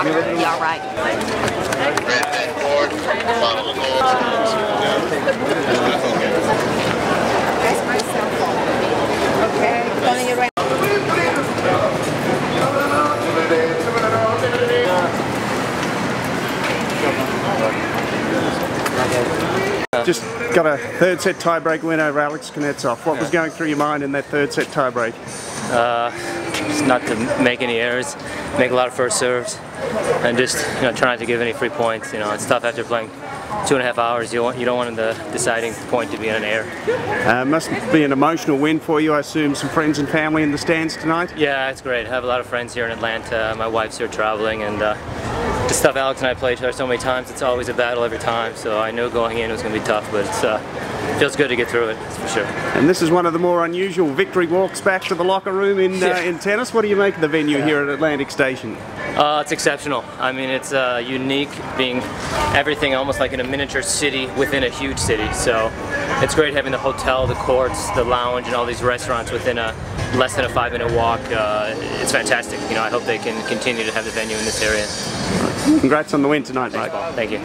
You'll be all right. That's my cell phone. Okay, calling you right. Just got a third set tiebreak win over Alex Kuznetsov. What was going through your mind in that third set tiebreak? Just not to make any errors, make a lot of first serves, and just you know try not to give any free points. You know, it's tough after playing two and a half hours. You want you don't want the deciding point to be an error. Uh, must be an emotional win for you, I assume. Some friends and family in the stands tonight. Yeah, it's great. I have a lot of friends here in Atlanta. My wife's here traveling, and uh, the stuff Alex and I play each other so many times. It's always a battle every time. So I knew going in it was going to be tough, but it's uh, feels good to get through it. That's for sure. And this is one of the more unusual victory walks back to the locker room in uh, Yeah. in tennis. What do you make of the venue here at Atlantic Station? Uh, it's exceptional. I mean, it's uh, unique, being everything almost like in a miniature city within a huge city. So it's great having the hotel, the courts, the lounge, and all these restaurants within a less than a five-minute walk. Uh, it's fantastic. You know, I hope they can continue to have the venue in this area. Congrats on the win tonight, mate. Thank you.